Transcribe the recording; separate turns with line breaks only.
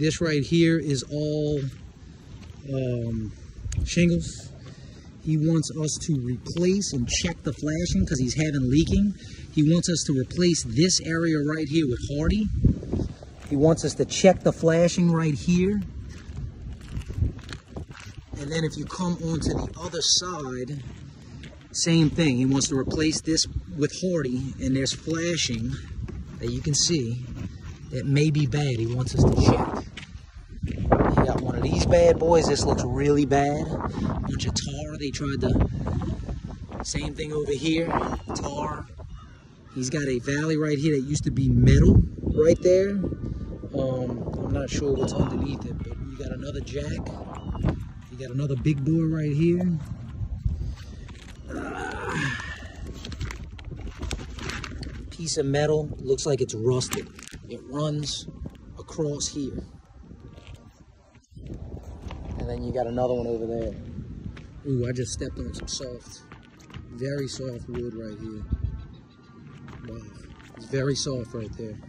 This right here is all um, shingles. He wants us to replace and check the flashing because he's having leaking. He wants us to replace this area right here with Hardie. He wants us to check the flashing right here. And then if you come onto the other side, same thing. He wants to replace this with Hardie, and there's flashing that you can see that may be bad. He wants us to check. He got one of these bad boys. This looks really bad. Bunch of tar. They tried to. Same thing over here. Tar. He's got a valley right here that used to be metal right there. Um, I'm not sure what's underneath it, but you got another jack. You got another big boy right here. piece of metal looks like it's rusted. It runs across here. And then you got another one over there. Ooh, I just stepped on some soft, very soft wood right here. Wow, it's very soft right there.